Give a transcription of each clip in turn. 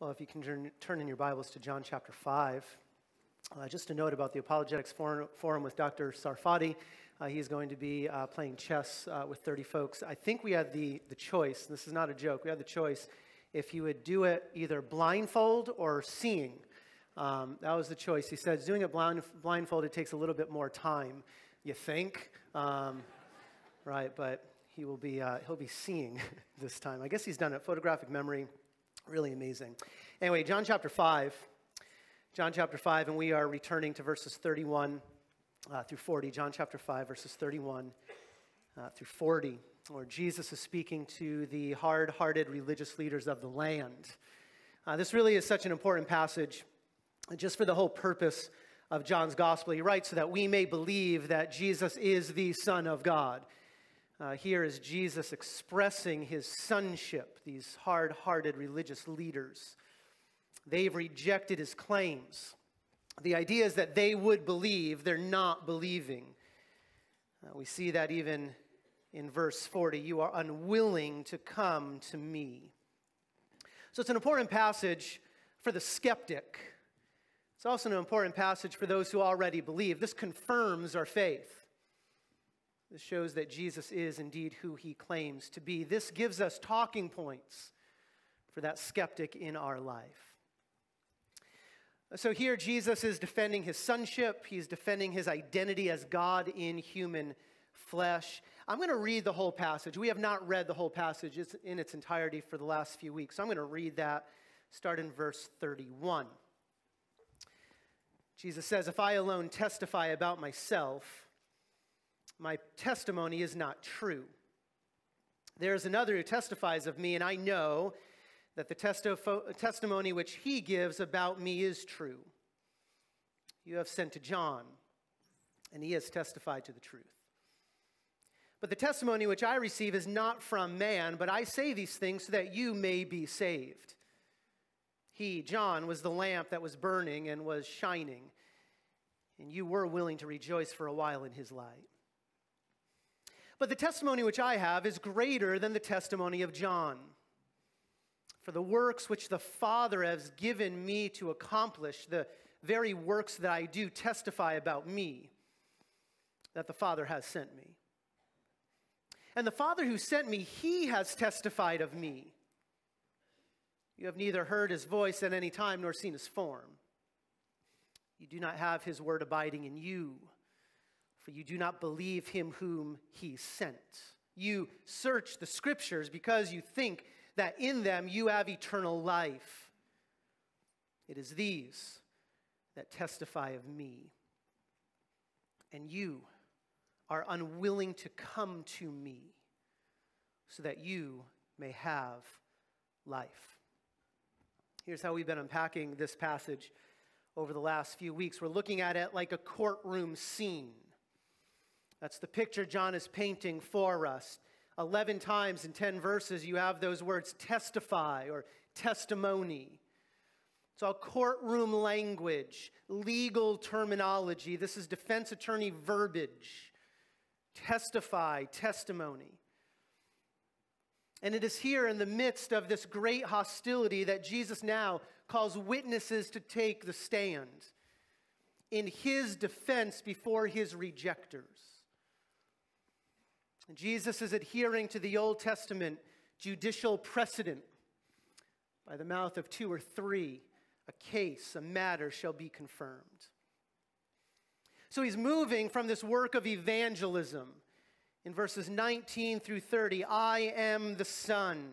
Well, if you can turn, turn in your Bibles to John chapter 5. Uh, just a note about the Apologetics Forum, forum with Dr. Sarfati. Uh, he's going to be uh, playing chess uh, with 30 folks. I think we had the, the choice, this is not a joke, we had the choice if you would do it either blindfold or seeing. Um, that was the choice. He said doing it blind, blindfolded takes a little bit more time, you think. Um, right, but he will be, uh, he'll be seeing this time. I guess he's done it. Photographic memory Really amazing. Anyway, John chapter 5. John chapter 5, and we are returning to verses 31 uh, through 40. John chapter 5, verses 31 uh, through 40, where Jesus is speaking to the hard hearted religious leaders of the land. Uh, this really is such an important passage, just for the whole purpose of John's gospel. He writes so that we may believe that Jesus is the Son of God. Uh, here is Jesus expressing his sonship, these hard hearted religious leaders. They've rejected his claims. The idea is that they would believe, they're not believing. Uh, we see that even in verse 40 you are unwilling to come to me. So it's an important passage for the skeptic. It's also an important passage for those who already believe. This confirms our faith. This shows that Jesus is indeed who he claims to be. This gives us talking points for that skeptic in our life. So here, Jesus is defending his sonship, he's defending his identity as God in human flesh. I'm going to read the whole passage. We have not read the whole passage in its entirety for the last few weeks. So I'm going to read that, start in verse 31. Jesus says, If I alone testify about myself, my testimony is not true. There is another who testifies of me, and I know that the testo- testimony which he gives about me is true. You have sent to John, and he has testified to the truth. But the testimony which I receive is not from man, but I say these things so that you may be saved. He, John, was the lamp that was burning and was shining, and you were willing to rejoice for a while in his light. But the testimony which I have is greater than the testimony of John. For the works which the Father has given me to accomplish, the very works that I do, testify about me, that the Father has sent me. And the Father who sent me, he has testified of me. You have neither heard his voice at any time nor seen his form. You do not have his word abiding in you for you do not believe him whom he sent. You search the scriptures because you think that in them you have eternal life. It is these that testify of me. And you are unwilling to come to me so that you may have life. Here's how we've been unpacking this passage over the last few weeks. We're looking at it like a courtroom scene. That's the picture John is painting for us. 11 times in 10 verses, you have those words testify or testimony. It's all courtroom language, legal terminology. This is defense attorney verbiage. Testify, testimony. And it is here in the midst of this great hostility that Jesus now calls witnesses to take the stand in his defense before his rejectors. Jesus is adhering to the Old Testament judicial precedent. By the mouth of two or three, a case, a matter shall be confirmed. So he's moving from this work of evangelism in verses 19 through 30. I am the Son.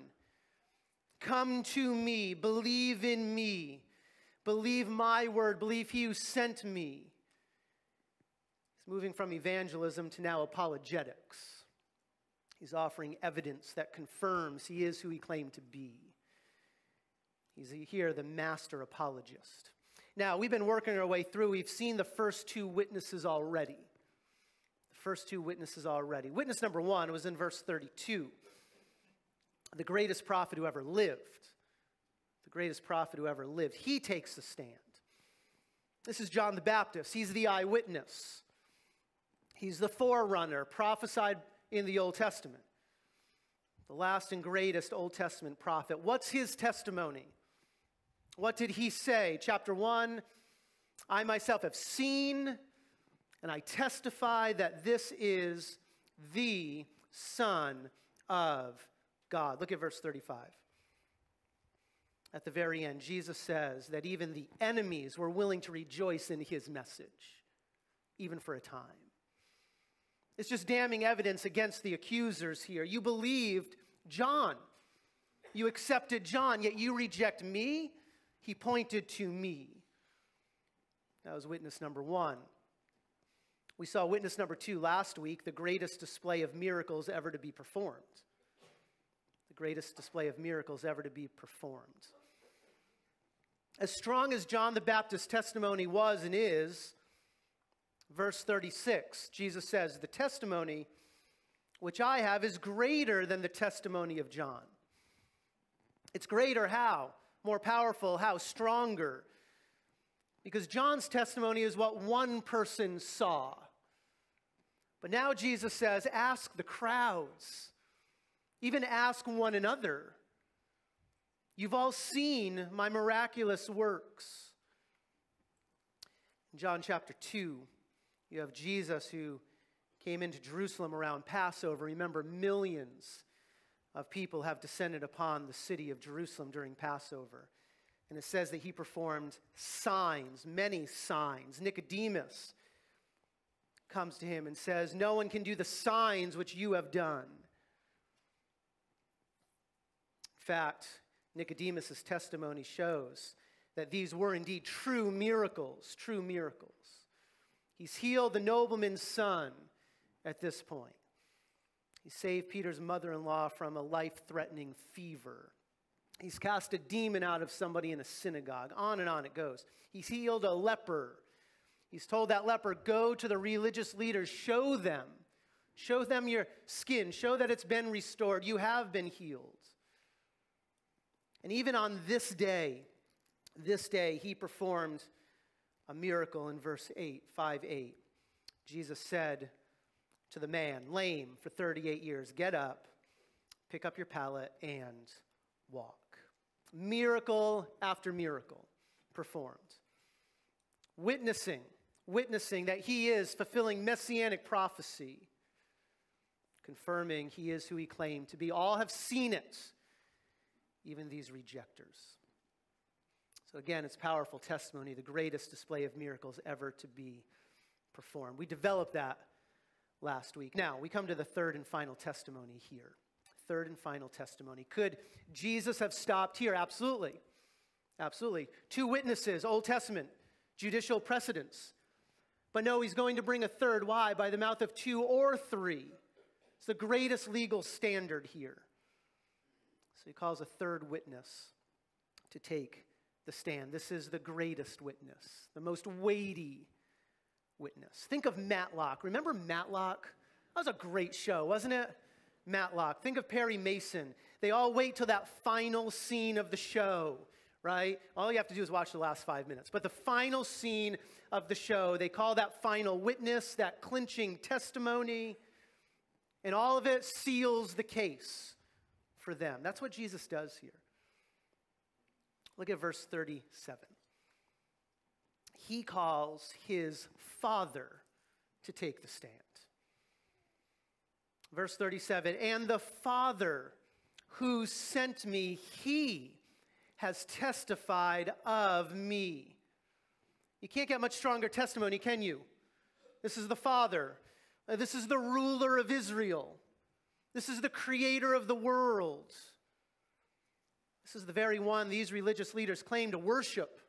Come to me, believe in me, believe my word, believe he who sent me. He's moving from evangelism to now apologetics. He's offering evidence that confirms he is who he claimed to be. He's here the master apologist. Now, we've been working our way through. We've seen the first two witnesses already. The first two witnesses already. Witness number one was in verse 32. The greatest prophet who ever lived. The greatest prophet who ever lived. He takes the stand. This is John the Baptist. He's the eyewitness. He's the forerunner, prophesied in the Old Testament. The last and greatest Old Testament prophet. What's his testimony? What did he say? Chapter 1 I myself have seen, and I testify that this is the Son of God. Look at verse 35. At the very end, Jesus says that even the enemies were willing to rejoice in his message, even for a time. It's just damning evidence against the accusers here. You believed John, you accepted John, yet you reject me. He pointed to me. That was witness number one. We saw witness number two last week the greatest display of miracles ever to be performed. The greatest display of miracles ever to be performed. As strong as John the Baptist's testimony was and is, verse 36, Jesus says, The testimony which I have is greater than the testimony of John. It's greater how? More powerful how? Stronger. Because John's testimony is what one person saw. But now Jesus says, ask the crowds, even ask one another. You've all seen my miraculous works. John chapter 2, you have Jesus who came into Jerusalem around Passover. Remember, millions of people have descended upon the city of Jerusalem during Passover. And it says that he performed signs, many signs. Nicodemus comes to him and says, No one can do the signs which you have done. In fact, Nicodemus' testimony shows that these were indeed true miracles, true miracles. He's healed the nobleman's son at this point. He saved Peter's mother in law from a life threatening fever. He's cast a demon out of somebody in a synagogue. On and on it goes. He's healed a leper. He's told that leper, go to the religious leaders, show them. Show them your skin. Show that it's been restored. You have been healed. And even on this day, this day, he performed a miracle in verse 8, 5 8. Jesus said to the man, lame for 38 years, Get up, pick up your pallet, and walk. Miracle after miracle performed. Witnessing, witnessing that he is fulfilling messianic prophecy, confirming he is who he claimed to be. All have seen it even these rejectors. Again, it's powerful testimony, the greatest display of miracles ever to be performed. We developed that last week. Now, we come to the third and final testimony here. Third and final testimony. Could Jesus have stopped here? Absolutely. Absolutely. Two witnesses, Old Testament, judicial precedents. But no, he's going to bring a third. Why? By the mouth of two or three. It's the greatest legal standard here. So he calls a third witness to take the stand. This is the greatest witness, the most weighty witness. Think of Matlock. Remember Matlock? That was a great show, wasn't it? Matlock. Think of Perry Mason. They all wait till that final scene of the show, right? All you have to do is watch the last five minutes. But the final scene of the show, they call that final witness, that clinching testimony, and all of it seals the case for them. That's what Jesus does here. Look at verse 37. He calls his father to take the stand. Verse 37 And the Father who sent me, he has testified of me. You can't get much stronger testimony, can you? This is the Father. This is the ruler of Israel. This is the creator of the world. This is the very one these religious leaders claim to worship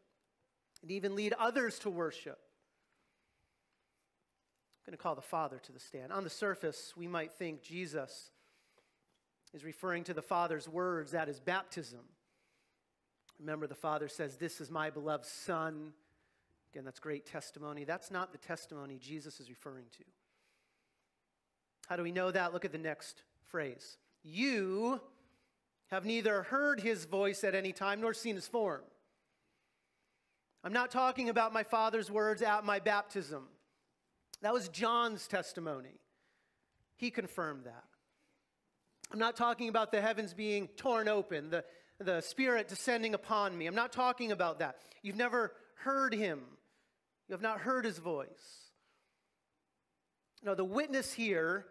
and even lead others to worship. I'm going to call the Father to the stand. On the surface, we might think Jesus is referring to the Father's words at his baptism. Remember, the Father says, This is my beloved Son. Again, that's great testimony. That's not the testimony Jesus is referring to. How do we know that? Look at the next phrase. You have neither heard his voice at any time nor seen his form. I'm not talking about my father's words at my baptism. That was John's testimony. He confirmed that. I'm not talking about the heavens being torn open, the, the Spirit descending upon me. I'm not talking about that. You've never heard him, you have not heard his voice. No, the witness here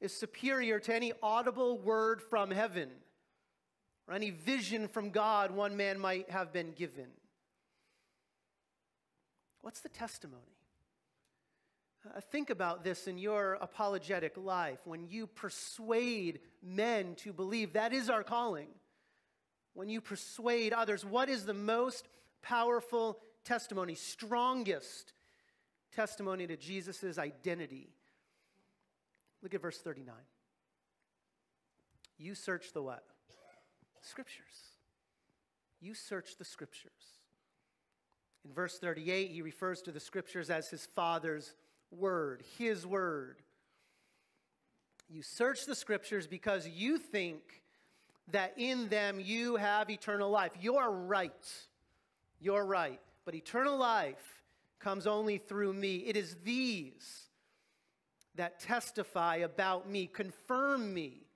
is superior to any audible word from heaven or any vision from God one man might have been given. What's the testimony? Uh, think about this in your apologetic life when you persuade men to believe. That is our calling. When you persuade others, what is the most powerful testimony, strongest testimony to Jesus' identity? Look at verse 39. You search the what? Scriptures. You search the scriptures. In verse 38, he refers to the scriptures as his father's word, his word. You search the scriptures because you think that in them you have eternal life. You're right. You're right. But eternal life comes only through me. It is these that testify about me, confirm me,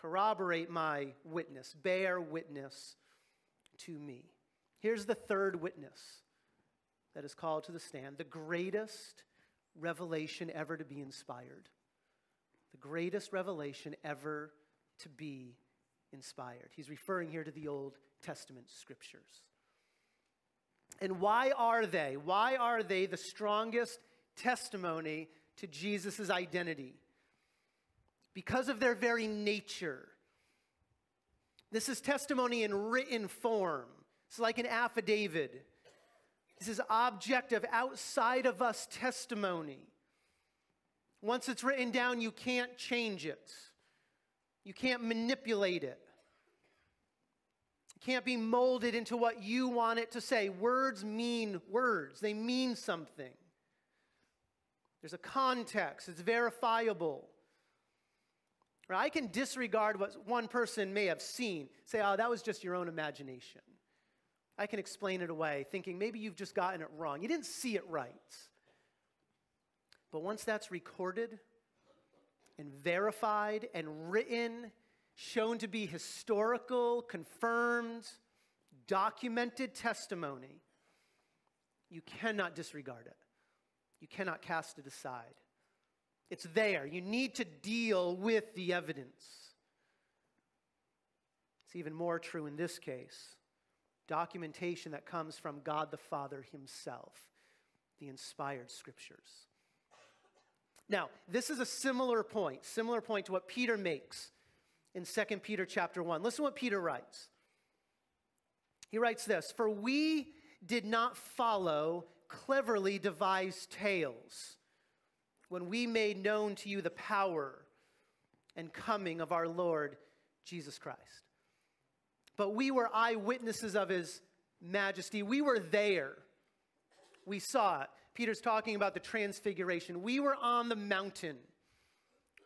corroborate my witness, bear witness to me. Here's the third witness that is called to the stand the greatest revelation ever to be inspired. The greatest revelation ever to be inspired. He's referring here to the Old Testament scriptures. And why are they? Why are they the strongest testimony to Jesus' identity? Because of their very nature. This is testimony in written form. It's like an affidavit. This is objective, outside of us testimony. Once it's written down, you can't change it. You can't manipulate it. It can't be molded into what you want it to say. Words mean words, they mean something. There's a context, it's verifiable. I can disregard what one person may have seen, say, oh, that was just your own imagination. I can explain it away, thinking maybe you've just gotten it wrong. You didn't see it right. But once that's recorded and verified and written, shown to be historical, confirmed, documented testimony, you cannot disregard it. You cannot cast it aside. It's there. You need to deal with the evidence. It's even more true in this case documentation that comes from God the Father Himself, the inspired scriptures. Now, this is a similar point, similar point to what Peter makes in 2 Peter chapter 1. Listen to what Peter writes. He writes this For we did not follow cleverly devised tales when we made known to you the power and coming of our Lord Jesus Christ. But we were eyewitnesses of his majesty. We were there. We saw it. Peter's talking about the transfiguration. We were on the mountain.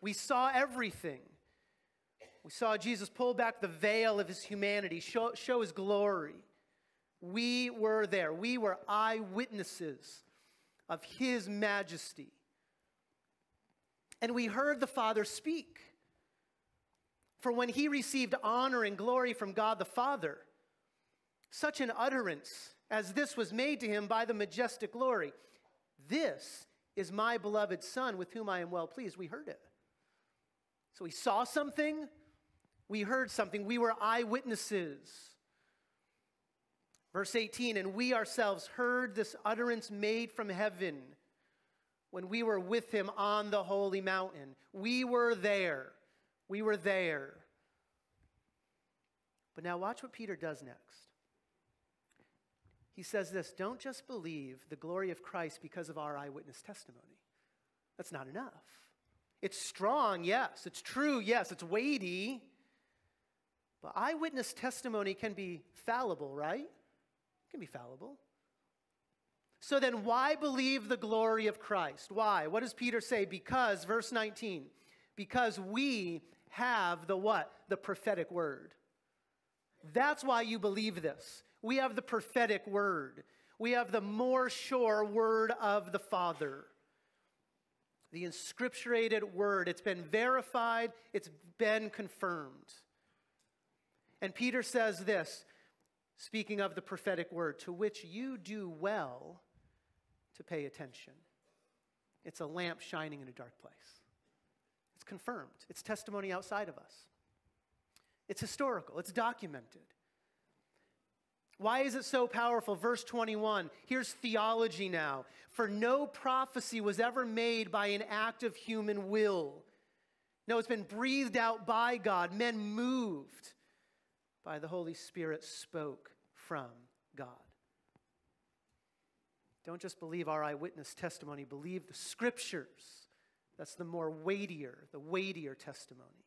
We saw everything. We saw Jesus pull back the veil of his humanity, show, show his glory. We were there. We were eyewitnesses of his majesty. And we heard the Father speak. For when he received honor and glory from God the Father, such an utterance as this was made to him by the majestic glory. This is my beloved Son with whom I am well pleased. We heard it. So we saw something, we heard something, we were eyewitnesses. Verse 18, and we ourselves heard this utterance made from heaven when we were with him on the holy mountain. We were there. We were there. But now watch what Peter does next. He says this don't just believe the glory of Christ because of our eyewitness testimony. That's not enough. It's strong, yes. It's true, yes. It's weighty. But eyewitness testimony can be fallible, right? It can be fallible. So then, why believe the glory of Christ? Why? What does Peter say? Because, verse 19, because we have the what? The prophetic word. That's why you believe this. We have the prophetic word. We have the more sure word of the Father. The inscripturated word. It's been verified, it's been confirmed. And Peter says this, speaking of the prophetic word, to which you do well to pay attention. It's a lamp shining in a dark place. It's confirmed, it's testimony outside of us. It's historical, it's documented. Why is it so powerful? Verse 21. Here's theology now. For no prophecy was ever made by an act of human will. No, it's been breathed out by God. Men moved by the Holy Spirit spoke from God. Don't just believe our eyewitness testimony, believe the scriptures. That's the more weightier, the weightier testimony.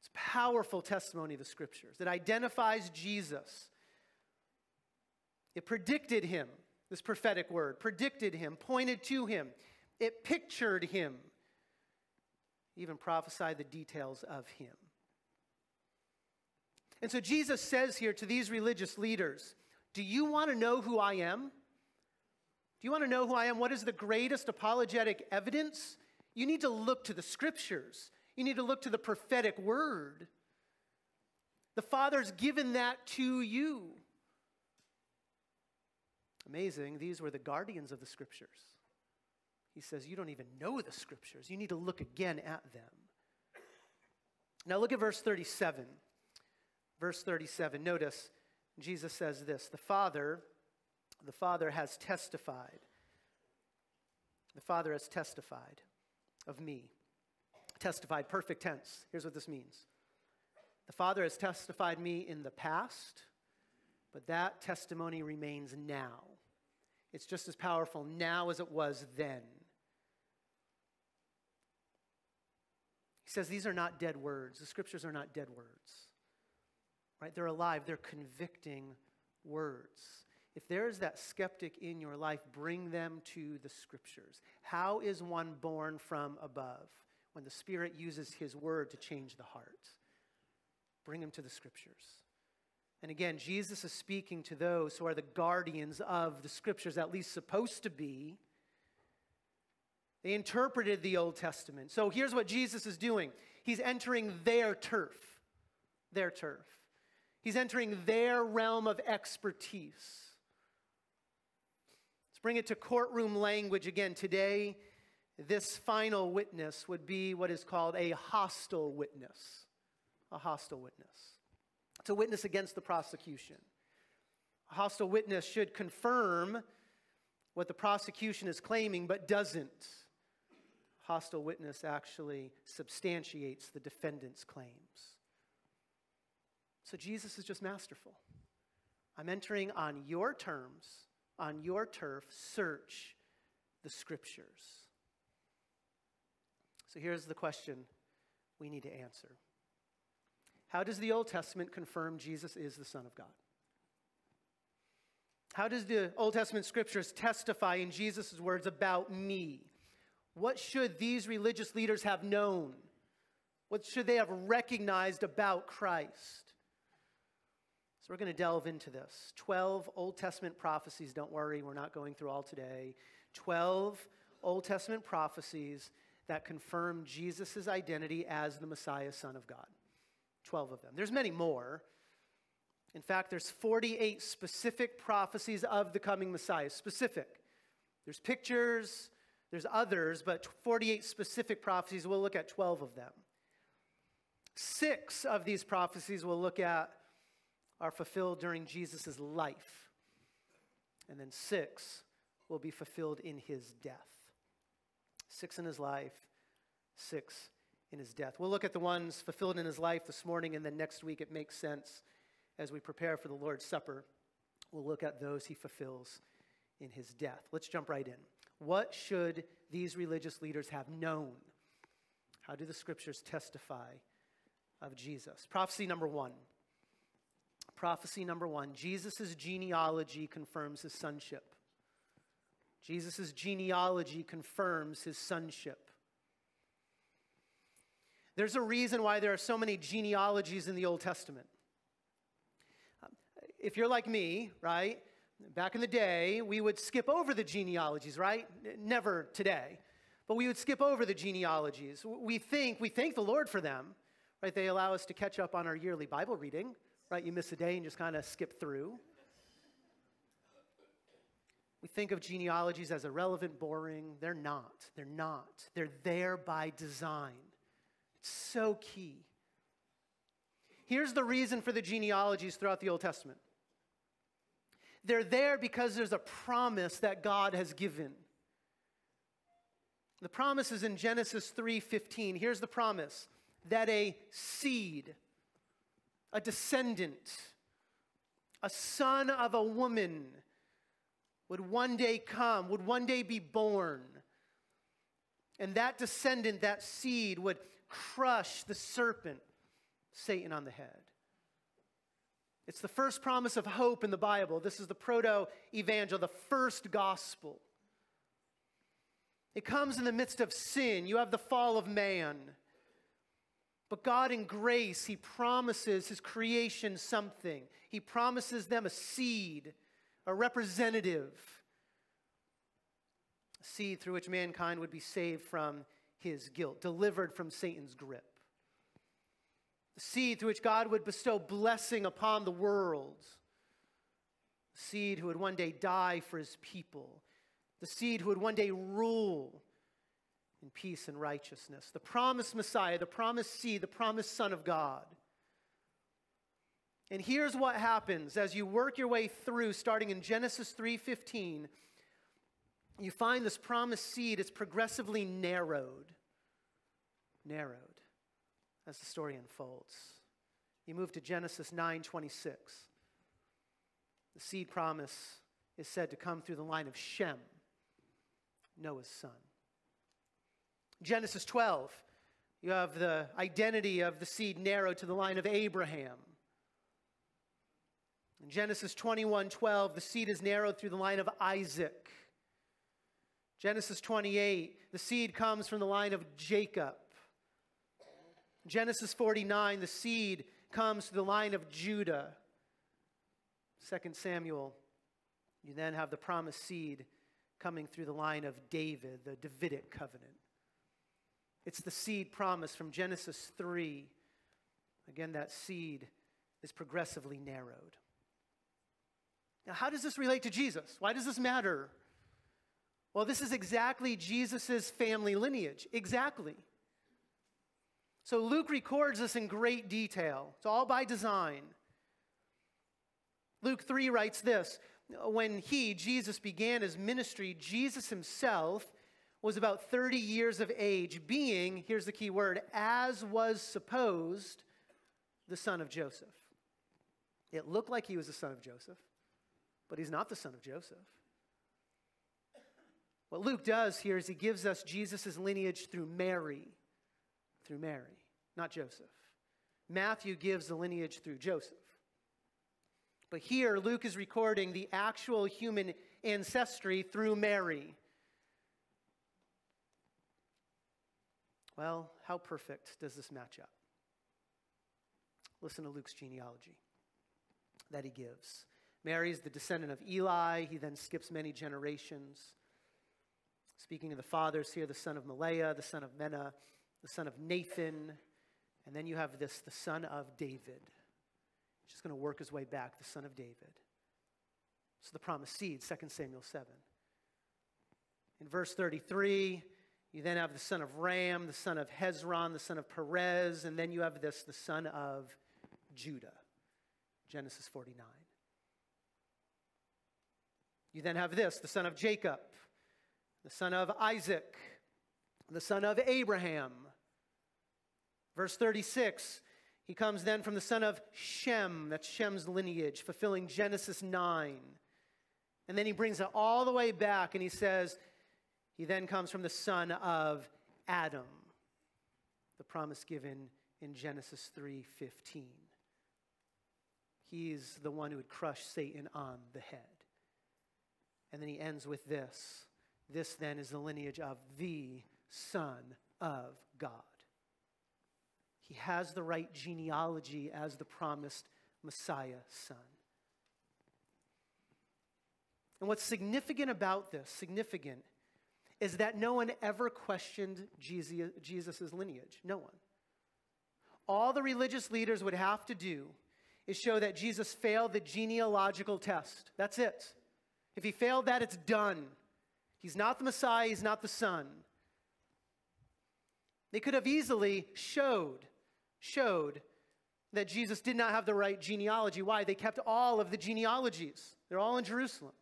It's powerful testimony of the scriptures that identifies Jesus. It predicted him, this prophetic word, predicted him, pointed to him, it pictured him, even prophesied the details of him. And so Jesus says here to these religious leaders, Do you want to know who I am? Do you want to know who I am? What is the greatest apologetic evidence? You need to look to the scriptures. You need to look to the prophetic word. The Father's given that to you. Amazing. These were the guardians of the scriptures. He says, You don't even know the scriptures. You need to look again at them. Now look at verse 37. Verse 37. Notice Jesus says this The Father, the Father has testified. The Father has testified of me testified, perfect tense. Here's what this means The Father has testified me in the past, but that testimony remains now. It's just as powerful now as it was then. He says these are not dead words. The scriptures are not dead words. Right? They're alive, they're convicting words. If there is that skeptic in your life, bring them to the scriptures. How is one born from above? when the Spirit uses His word to change the heart. Bring them to the scriptures. And again, Jesus is speaking to those who are the guardians of the scriptures, at least supposed to be. They interpreted the Old Testament. So here's what Jesus is doing He's entering their turf. Their turf. He's entering their realm of expertise. Let's bring it to courtroom language again. Today, this final witness would be what is called a hostile witness. A hostile witness. It's a witness against the prosecution. A hostile witness should confirm what the prosecution is claiming but doesn't. Hostile witness actually substantiates the defendant's claims. So Jesus is just masterful. I'm entering on your terms, on your turf, search the scriptures. So here's the question we need to answer How does the Old Testament confirm Jesus is the Son of God? How does the Old Testament scriptures testify in Jesus' words about me? What should these religious leaders have known? What should they have recognized about Christ? So we're going to delve into this. 12 Old Testament prophecies. Don't worry, we're not going through all today. 12 Old Testament prophecies that confirm Jesus' identity as the Messiah, Son of God. 12 of them. There's many more. In fact, there's 48 specific prophecies of the coming Messiah, specific. There's pictures, there's others, but 48 specific prophecies. We'll look at 12 of them. Six of these prophecies we'll look at are fulfilled during Jesus' life. And then six will be fulfilled in his death six in his life, six in his death. We'll look at the ones fulfilled in his life this morning, and then next week it makes sense as we prepare for the Lord's Supper. We'll look at those he fulfills in his death. Let's jump right in. What should these religious leaders have known? How do the scriptures testify of Jesus? Prophecy number one. Prophecy number one Jesus' genealogy confirms his sonship. Jesus' genealogy confirms his sonship. There's a reason why there are so many genealogies in the Old Testament. If you're like me, right, back in the day, we would skip over the genealogies, right? Never today. But we would skip over the genealogies. We think, we thank the Lord for them. right? They allow us to catch up on our yearly Bible reading, right? You miss a day and just kind of skip through. We think of genealogies as irrelevant, boring. They're not. They're not. They're there by design. It's so key. Here's the reason for the genealogies throughout the Old Testament they're there because there's a promise that God has given. The promise is in Genesis 3:15. Here's the promise that a seed, a descendant, a son of a woman would one day come, would one day be born. And that descendant, that seed, would crush the serpent, Satan, on the head. It's the first promise of hope in the Bible. This is the proto evangel, the first gospel. It comes in the midst of sin. You have the fall of man. But God, in grace, He promises His creation something. He promises them a seed, a representative, a seed through which mankind would be saved from his guilt, delivered from Satan's grip. The seed through which God would bestow blessing upon the world. The seed who would one day die for his people. The seed who would one day rule in peace and righteousness. The promised Messiah, the promised seed, the promised Son of God. And here's what happens as you work your way through starting in Genesis 3:15 you find this promised seed is progressively narrowed narrowed as the story unfolds. You move to Genesis 9:26. The seed promise is said to come through the line of Shem, Noah's son. Genesis 12, you have the identity of the seed narrowed to the line of Abraham. In Genesis 21 12, the seed is narrowed through the line of Isaac. Genesis 28, the seed comes from the line of Jacob. Genesis 49, the seed comes through the line of Judah. 2 Samuel, you then have the promised seed coming through the line of David, the Davidic covenant. It's the seed promise from Genesis 3. Again, that seed is progressively narrowed. Now, how does this relate to Jesus? Why does this matter? Well, this is exactly Jesus' family lineage. Exactly. So Luke records this in great detail. It's all by design. Luke 3 writes this When he, Jesus, began his ministry, Jesus himself was about 30 years of age, being, here's the key word, as was supposed, the son of Joseph. It looked like he was the son of Joseph but he's not the son of Joseph. What Luke does here is he gives us Jesus' lineage through Mary, through Mary, not Joseph. Matthew gives the lineage through Joseph. But here, Luke is recording the actual human ancestry through Mary. Well, how perfect does this match up? Listen to Luke's genealogy that he gives. Mary is the descendant of Eli. He then skips many generations. Speaking of the fathers here, the son of Melea, the son of Menna, the son of Nathan, and then you have this, the son of David. He's just going to work his way back, the son of David. So the promised seed, 2 Samuel 7. In verse 33, you then have the son of Ram, the son of Hezron, the son of Perez, and then you have this, the son of Judah, Genesis 49. You then have this the son of Jacob, the son of Isaac, the son of Abraham. Verse 36, he comes then from the son of Shem, that's Shem's lineage, fulfilling Genesis 9. And then he brings it all the way back and he says, he then comes from the son of Adam, the promise given in Genesis 3:15. He's the one who would crush Satan on the head. And then he ends with this This then is the lineage of the Son of God. He has the right genealogy as the promised Messiah son. And what's significant about this, significant, is that no one ever questioned Jesus' lineage. No one. all the religious leaders would have to do is show that Jesus failed the genealogical test. That's it. If he failed that, it's done. He's not the Messiah, he's not the Son. They could have easily showed, showed that Jesus did not have the right genealogy. Why? They kept all of the genealogies. They're all in Jerusalem.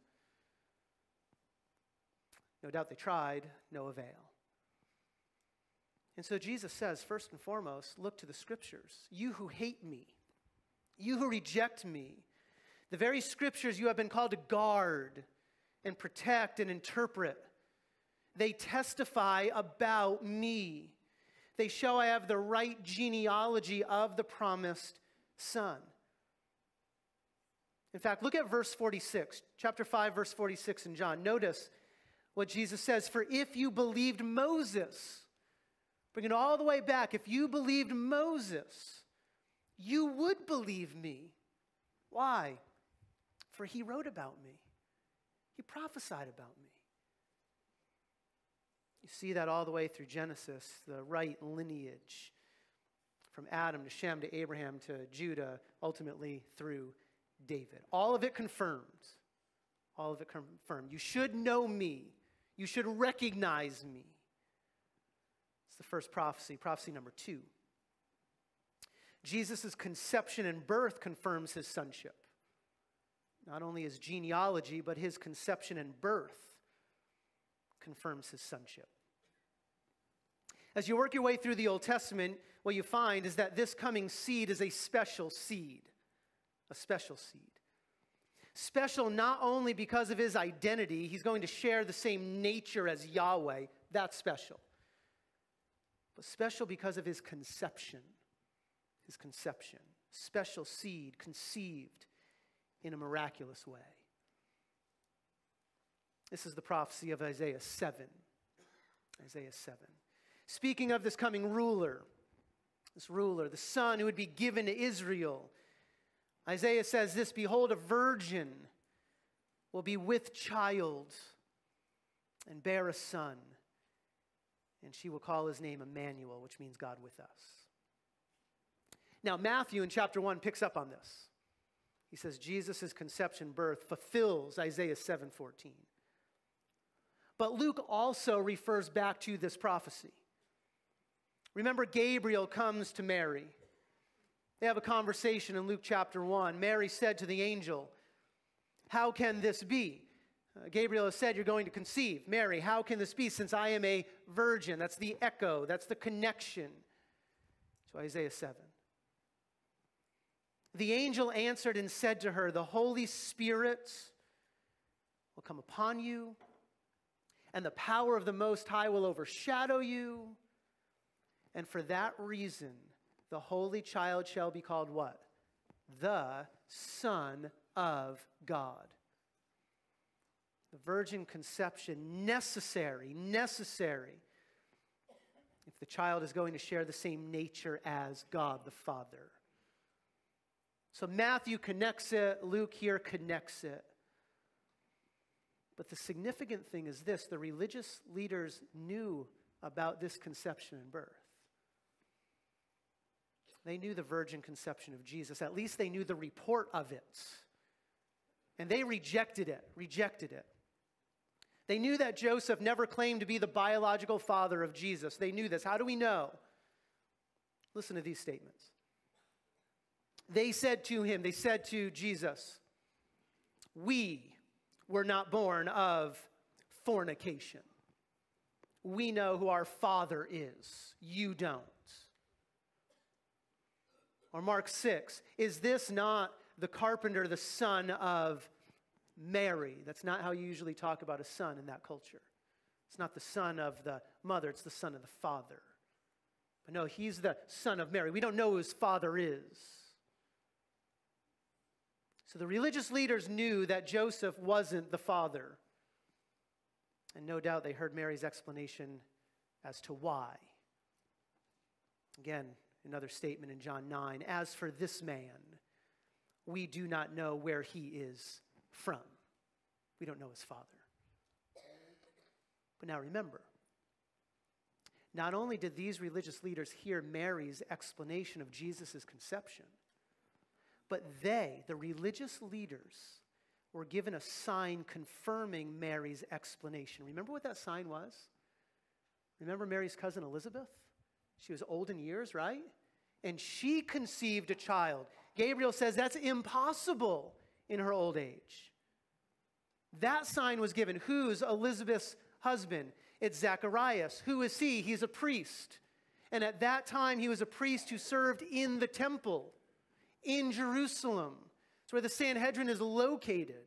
No doubt they tried, no avail. And so Jesus says, first and foremost, look to the scriptures. You who hate me, you who reject me, the very scriptures you have been called to guard and protect and interpret, they testify about me. They show I have the right genealogy of the promised Son. In fact, look at verse 46, chapter 5, verse 46 in John. Notice what Jesus says For if you believed Moses, bring it all the way back, if you believed Moses, you would believe me. Why? For he wrote about me, he prophesied about me. You see that all the way through Genesis, the right lineage from Adam to Shem to Abraham to Judah, ultimately through David. All of it confirmed. All of it confirmed. You should know me. You should recognize me. It's the first prophecy. Prophecy number two. Jesus' conception and birth confirms his sonship. Not only his genealogy, but his conception and birth confirms his sonship. As you work your way through the Old Testament, what you find is that this coming seed is a special seed. A special seed. Special not only because of his identity, he's going to share the same nature as Yahweh. That's special. But special because of his conception. His conception. Special seed conceived in a miraculous way. This is the prophecy of Isaiah 7. Isaiah 7. Speaking of this coming ruler, this ruler, the son who would be given to Israel, Isaiah says this Behold, a virgin will be with child and bear a son, and she will call his name Emmanuel, which means God with us. Now, Matthew in chapter 1 picks up on this. He says Jesus' conception birth fulfills Isaiah 7:14. But Luke also refers back to this prophecy. Remember, Gabriel comes to Mary. They have a conversation in Luke chapter 1. Mary said to the angel, How can this be? Uh, Gabriel has said, You're going to conceive. Mary, how can this be since I am a virgin? That's the echo, that's the connection to Isaiah 7. The angel answered and said to her, The Holy Spirit will come upon you, and the power of the Most High will overshadow you. And for that reason, the holy child shall be called what? The Son of God. The virgin conception, necessary, necessary, if the child is going to share the same nature as God the Father. So Matthew connects it, Luke here connects it. But the significant thing is this the religious leaders knew about this conception and birth. They knew the virgin conception of Jesus. At least they knew the report of it. And they rejected it, rejected it. They knew that Joseph never claimed to be the biological father of Jesus. They knew this. How do we know? Listen to these statements. They said to him, they said to Jesus, We were not born of fornication. We know who our father is. You don't. Or Mark 6, is this not the carpenter, the son of Mary? That's not how you usually talk about a son in that culture. It's not the son of the mother, it's the son of the father. But no, he's the son of Mary. We don't know who his father is. So the religious leaders knew that Joseph wasn't the father. And no doubt they heard Mary's explanation as to why. Again, Another statement in John 9 As for this man, we do not know where he is from. We don't know his father. But now remember, Not only did these religious leaders hear Mary's explanation of Jesus' conception, but they, the religious leaders, were given a sign confirming Mary's explanation. Remember what that sign was? Remember Mary's cousin Elizabeth? She was old in years, right? And she conceived a child. Gabriel says that's impossible in her old age. That sign was given. Who's Elizabeth's husband? It's Zacharias. Who is he? He's a priest. And at that time, he was a priest who served in the temple in Jerusalem. It's where the Sanhedrin is located.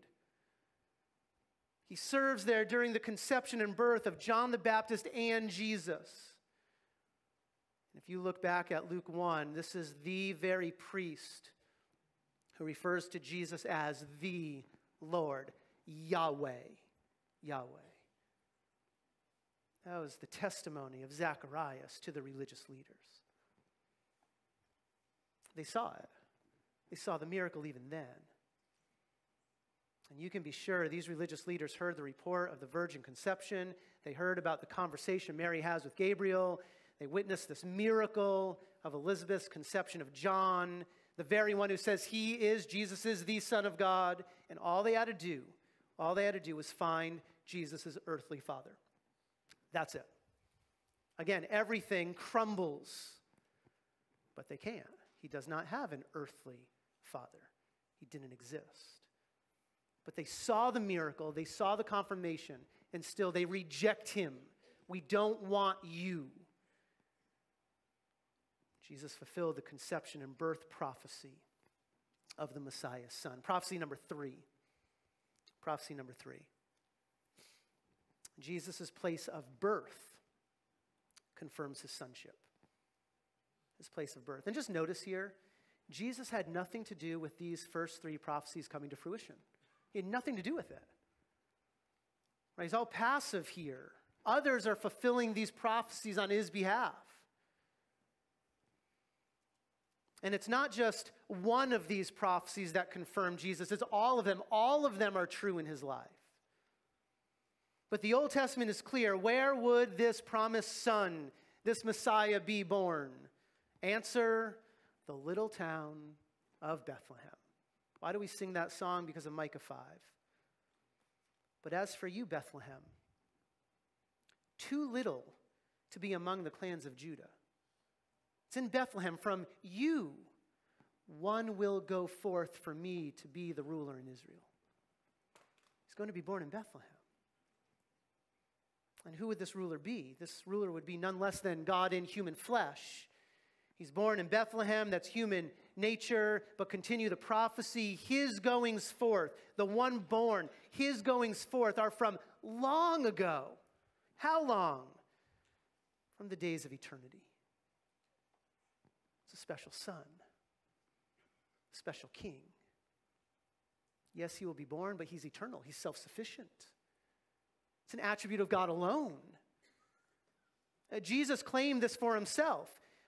He serves there during the conception and birth of John the Baptist and Jesus. If you look back at Luke 1, this is the very priest who refers to Jesus as the Lord, Yahweh. Yahweh. That was the testimony of Zacharias to the religious leaders. They saw it, they saw the miracle even then. And you can be sure these religious leaders heard the report of the virgin conception. They heard about the conversation Mary has with Gabriel. They witnessed this miracle of Elizabeth's conception of John, the very one who says he is, Jesus is the Son of God. And all they had to do, all they had to do was find Jesus' earthly father. That's it. Again, everything crumbles, but they can't. He does not have an earthly father, he didn't exist. But they saw the miracle, they saw the confirmation, and still they reject him. We don't want you. Jesus fulfilled the conception and birth prophecy of the Messiah's son. Prophecy number three. Prophecy number three. Jesus' place of birth confirms his sonship. His place of birth. And just notice here, Jesus had nothing to do with these first three prophecies coming to fruition. He had nothing to do with it. Right? He's all passive here. Others are fulfilling these prophecies on his behalf. And it's not just one of these prophecies that confirm Jesus, it's all of them. All of them are true in his life. But the Old Testament is clear. Where would this promised son, this Messiah, be born? Answer the little town of Bethlehem. Why do we sing that song? Because of Micah 5. But as for you, Bethlehem, too little to be among the clans of Judah. It's in Bethlehem. From you, one will go forth for me to be the ruler in Israel. He's going to be born in Bethlehem. And who would this ruler be? This ruler would be none less than God in human flesh. He's born in Bethlehem, that's human nature, but continue the prophecy. His goings forth, the one born, his goings forth are from long ago. How long? From the days of eternity. A special son, a special king. Yes, he will be born, but he's eternal, he's self sufficient. It's an attribute of God alone. Uh, Jesus claimed this for himself.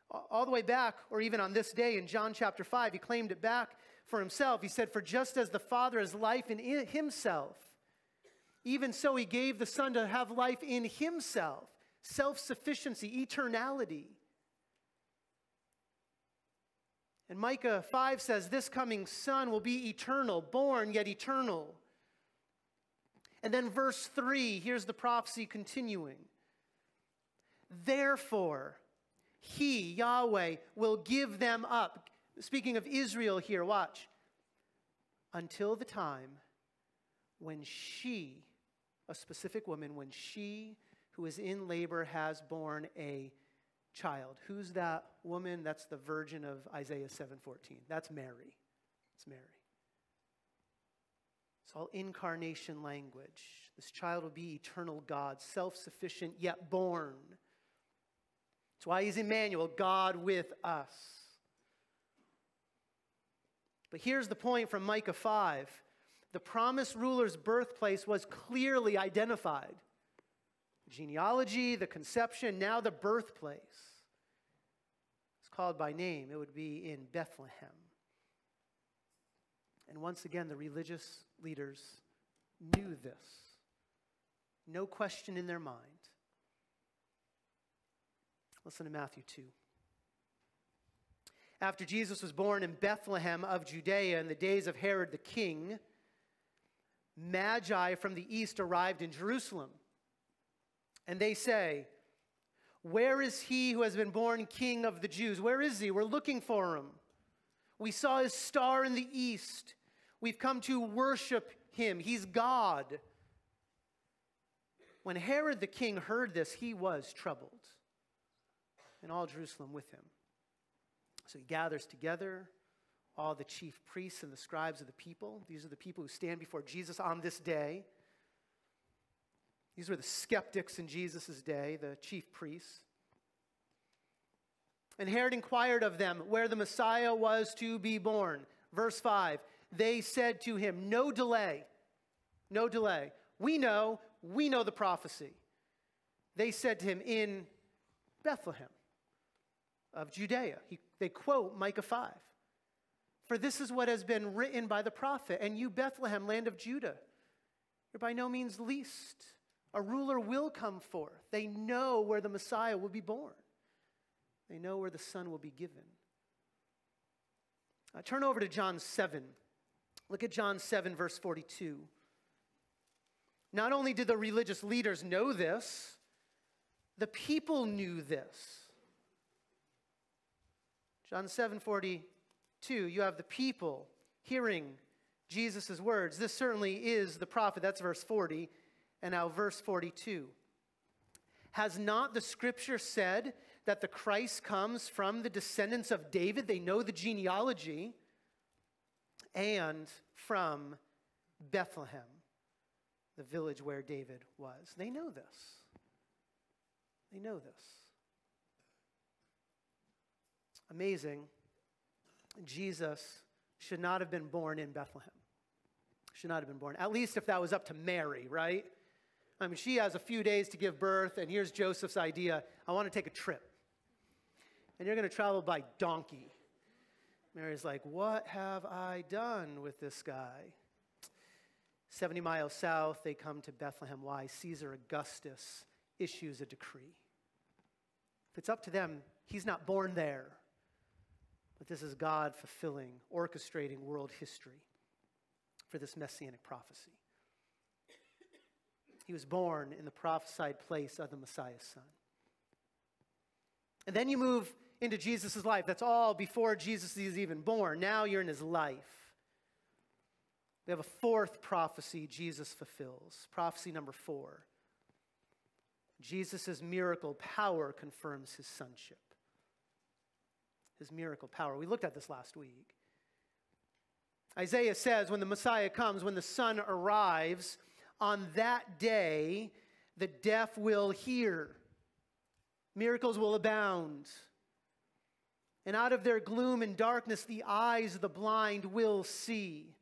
All the way back, or even on this day in John chapter 5, he claimed it back for himself. He said, For just as the Father has life in himself, even so he gave the Son to have life in himself self sufficiency, eternality. And Micah 5 says, This coming Son will be eternal, born yet eternal. And then verse 3, here's the prophecy continuing. Therefore, he, Yahweh, will give them up. Speaking of Israel here, watch. Until the time when she, a specific woman, when she who is in labor has born a child. Who's that woman? That's the virgin of Isaiah 7:14. That's Mary. It's Mary. It's all incarnation language. This child will be eternal God, self sufficient yet born. That's why he's Emmanuel, God with us. But here's the point from Micah 5 the promised ruler's birthplace was clearly identified. Genealogy, the conception, now the birthplace. Called by name. It would be in Bethlehem. And once again, the religious leaders knew this. No question in their mind. Listen to Matthew 2. After Jesus was born in Bethlehem of Judea in the days of Herod the king, Magi from the east arrived in Jerusalem. And they say, Where is he who has been born king of the Jews? Where is he? We're looking for him. We saw his star in the east. We've come to worship him. He's God. When Herod the king heard this, he was troubled, and all Jerusalem with him. So he gathers together all the chief priests and the scribes of the people. These are the people who stand before Jesus on this day. These were the skeptics in Jesus' day, the chief priests. And Herod inquired of them where the Messiah was to be born. Verse 5 They said to him, No delay, no delay. We know, we know the prophecy. They said to him, In Bethlehem of Judea. He, they quote Micah 5. For this is what has been written by the prophet, and you, Bethlehem, land of Judah, you're by no means least. A ruler will come forth. They know where the Messiah will be born, they know where the Son will be given. Uh, turn over to John 7. Look at John 7, verse 42. Not only did the religious leaders know this, the people knew this. John 7 42, you have the people hearing Jesus' words. This certainly is the prophet. That's verse 40. And now, verse 42. Has not the scripture said that the Christ comes from the descendants of David? They know the genealogy. And from Bethlehem, the village where David was. They know this. They know this. Amazing. Jesus should not have been born in Bethlehem. Should not have been born. At least if that was up to Mary, right? I mean, she has a few days to give birth, and here's Joseph's idea I want to take a trip. And you're going to travel by donkey. Mary's like, What have I done with this guy? 70 miles south, they come to Bethlehem. Why? Caesar Augustus issues a decree. If it's up to them, he's not born there. But this is God fulfilling, orchestrating world history for this messianic prophecy. He was born in the prophesied place of the Messiah's son. And then you move into Jesus' life. That's all before Jesus is even born. Now you're in his life. We have a fourth prophecy Jesus fulfills. Prophecy number four. Jesus' miracle power confirms his sonship his miracle power. We looked at this last week. Isaiah says when the Messiah comes, when the Son arrives, on that day, the deaf will hear, miracles will abound. And out of their gloom and darkness, the eyes of the blind will see.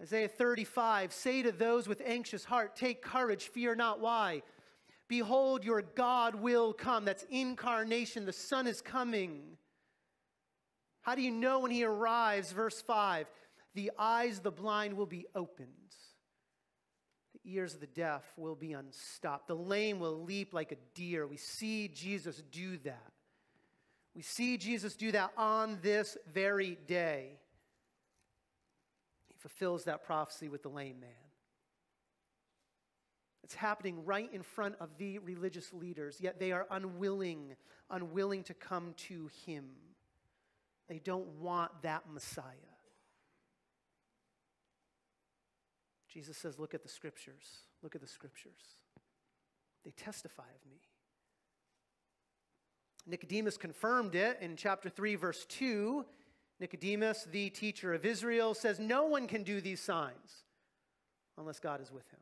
Isaiah 35 Say to those with anxious heart, Take courage, fear not. Why? Behold, your God will come. That's incarnation. The Son is coming. How do you know when he arrives? Verse 5 The eyes of the blind will be opened, the ears of the deaf will be unstopped, the lame will leap like a deer. We see Jesus do that. We see Jesus do that on this very day. He fulfills that prophecy with the lame man. It's happening right in front of the religious leaders, yet they are unwilling, unwilling to come to him. They don't want that Messiah. Jesus says, Look at the scriptures. Look at the scriptures. They testify of me. Nicodemus confirmed it in chapter 3, verse 2. Nicodemus, the teacher of Israel, says, No one can do these signs unless God is with him.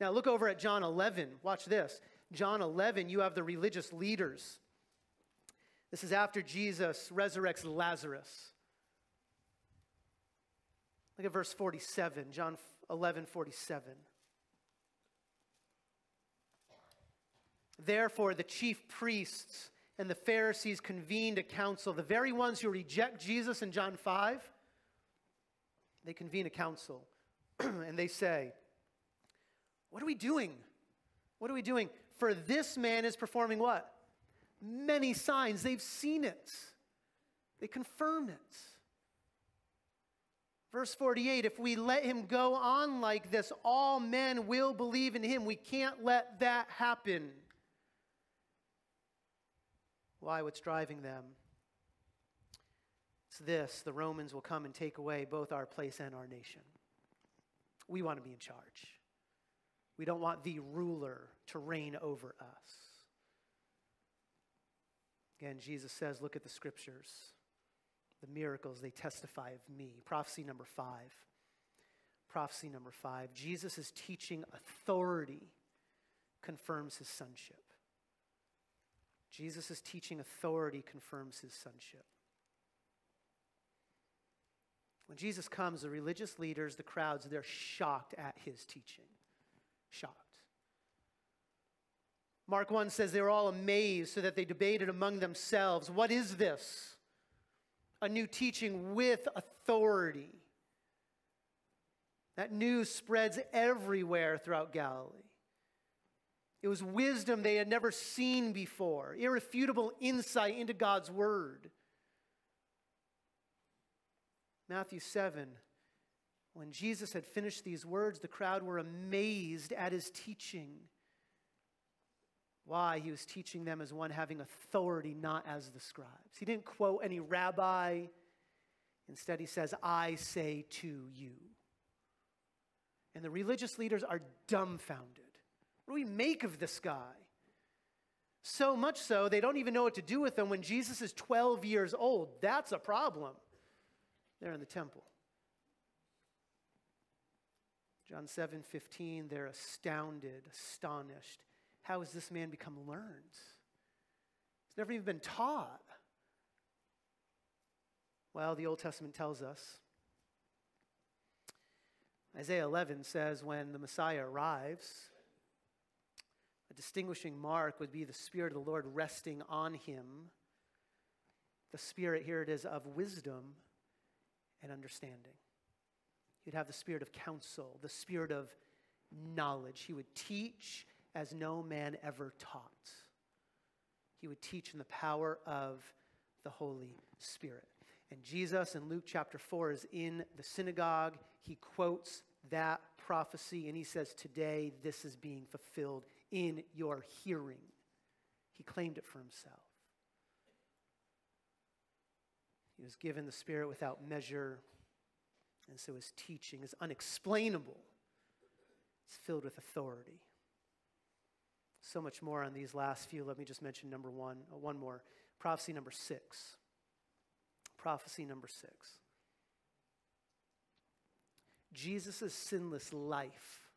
Now look over at John 11. Watch this. John 11, you have the religious leaders. This is after Jesus resurrects Lazarus. Look at verse 47, John 11, 47. Therefore, the chief priests and the Pharisees convened a council. The very ones who reject Jesus in John 5, they convene a council and they say, what are we doing? What are we doing? For this man is performing what? Many signs. They've seen it, they confirm it. Verse 48 if we let him go on like this, all men will believe in him. We can't let that happen. Why? What's driving them? It's this the Romans will come and take away both our place and our nation. We want to be in charge. We don't want the ruler to reign over us. Again, Jesus says, Look at the scriptures. The miracles, they testify of me. Prophecy number five. Prophecy number five. Jesus' teaching authority confirms his sonship. Jesus' teaching authority confirms his sonship. When Jesus comes, the religious leaders, the crowds, they're shocked at his teaching. Shocked. Mark 1 says they were all amazed so that they debated among themselves what is this? A new teaching with authority. That news spreads everywhere throughout Galilee. It was wisdom they had never seen before, irrefutable insight into God's word. Matthew 7, when Jesus had finished these words, the crowd were amazed at his teaching. Why? He was teaching them as one having authority, not as the scribes. He didn't quote any rabbi. Instead, he says, I say to you. And the religious leaders are dumbfounded. What do we make of this guy? So much so, they don't even know what to do with him when Jesus is 12 years old. That's a problem. They're in the temple. John 7 15, they're astounded, astonished. How has this man become learned? He's never even been taught. Well, the Old Testament tells us. Isaiah 11 says when the Messiah arrives, a distinguishing mark would be the Spirit of the Lord resting on him. The Spirit, here it is, of wisdom and understanding. He'd have the Spirit of counsel, the Spirit of knowledge. He would teach as no man ever taught. He would teach in the power of the Holy Spirit. And Jesus in Luke chapter 4 is in the synagogue. He quotes that prophecy and he says, Today this is being fulfilled in your hearing. He claimed it for himself. He was given the Spirit without measure, and so his teaching is unexplainable. It's filled with authority. So much more on these last few. Let me just mention number one, uh, one more. Prophecy number six. Prophecy number six. Jesus' sinless life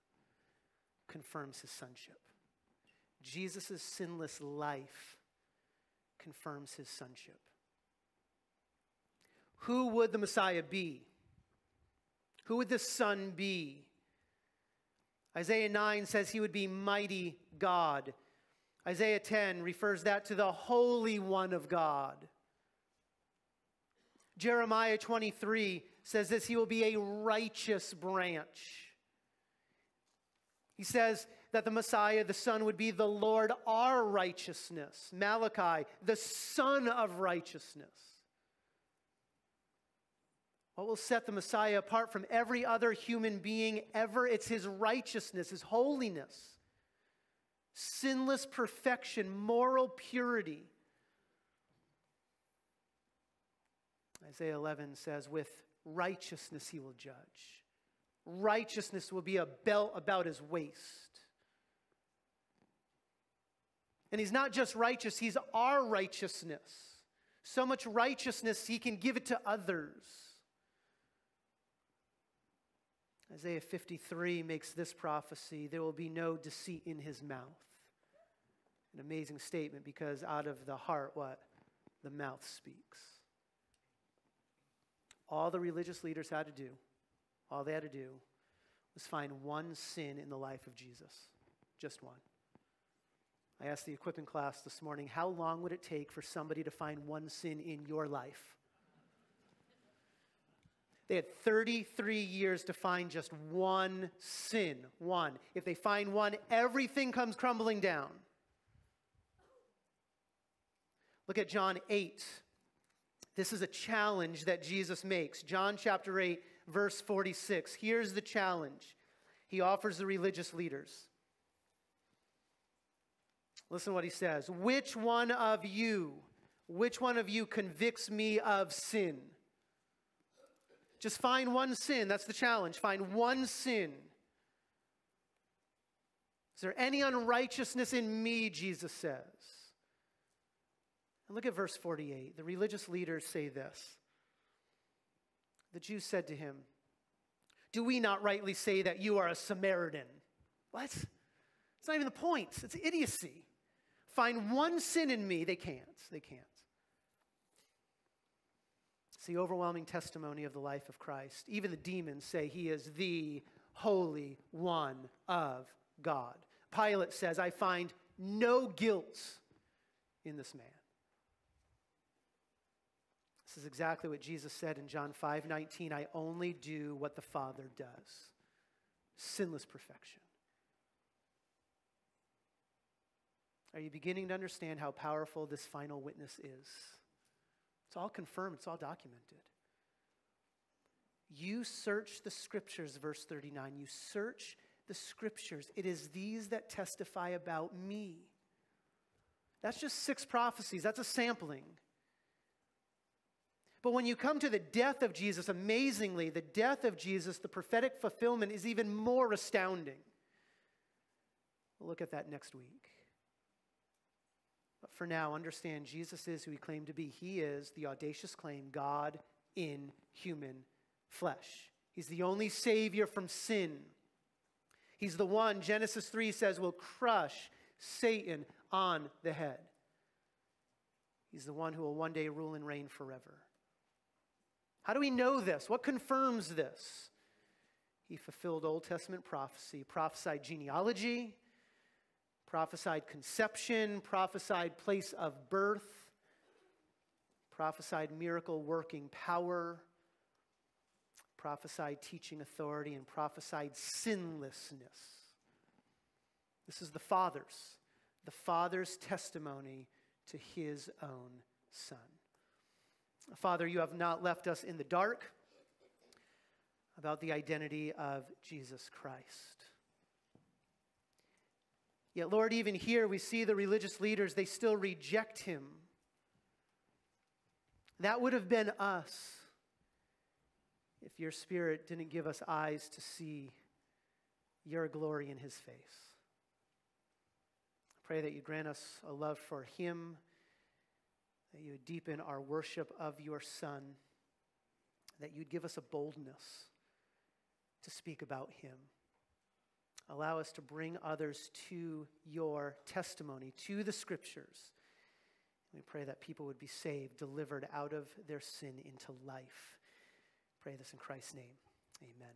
confirms his sonship. Jesus' sinless life confirms his sonship. Who would the Messiah be? Who would the Son be? Isaiah 9 says he would be mighty God. Isaiah 10 refers that to the Holy One of God. Jeremiah 23 says this he will be a righteous branch. He says that the Messiah, the Son, would be the Lord our righteousness. Malachi, the Son of righteousness. What will set the Messiah apart from every other human being ever? It's his righteousness, his holiness, sinless perfection, moral purity. Isaiah 11 says, with righteousness he will judge. Righteousness will be a belt about his waist. And he's not just righteous, he's our righteousness. So much righteousness, he can give it to others. Isaiah 53 makes this prophecy there will be no deceit in his mouth. An amazing statement because out of the heart, what? The mouth speaks. All the religious leaders had to do, all they had to do was find one sin in the life of Jesus. Just one. I asked the equipping class this morning, how long would it take for somebody to find one sin in your life? They had 33 years to find just one sin, one. If they find one, everything comes crumbling down. Look at John 8. This is a challenge that Jesus makes. John chapter 8, verse 46. Here's the challenge he offers the religious leaders. Listen what he says Which one of you, which one of you convicts me of sin? Just find one sin. That's the challenge. Find one sin. Is there any unrighteousness in me, Jesus says? And look at verse 48. The religious leaders say this. The Jews said to him, Do we not rightly say that you are a Samaritan? What? It's not even the point. It's idiocy. Find one sin in me. They can't. They can't. The overwhelming testimony of the life of Christ. Even the demons say he is the Holy One of God. Pilate says, I find no guilt in this man. This is exactly what Jesus said in John 5 19. I only do what the Father does. Sinless perfection. Are you beginning to understand how powerful this final witness is? It's all confirmed, it's all documented. You search the scriptures, verse 39. You search the scriptures. It is these that testify about me. That's just six prophecies, that's a sampling. But when you come to the death of Jesus, amazingly, the death of Jesus, the prophetic fulfillment is even more astounding. We'll look at that next week. But for now, understand Jesus is who he claimed to be. He is the audacious claim God in human flesh. He's the only Savior from sin. He's the one, Genesis 3 says, will crush Satan on the head. He's the one who will one day rule and reign forever. How do we know this? What confirms this? He fulfilled Old Testament prophecy, prophesied genealogy, prophesied conception, prophesied place of birth, prophesied miracle working power, prophesied teaching authority, and prophesied sinlessness. This is the Father's, the Father's testimony to his own Son. Father, you have not left us in the dark about the identity of Jesus Christ. Yet, Lord, even here we see the religious leaders, they still reject him. That would have been us if your Spirit didn't give us eyes to see your glory in his face. I pray that you grant us a love for him that you would deepen our worship of your Son, that you'd give us a boldness to speak about him. Allow us to bring others to your testimony, to the scriptures. We pray that people would be saved, delivered out of their sin into life. Pray this in Christ's name. Amen.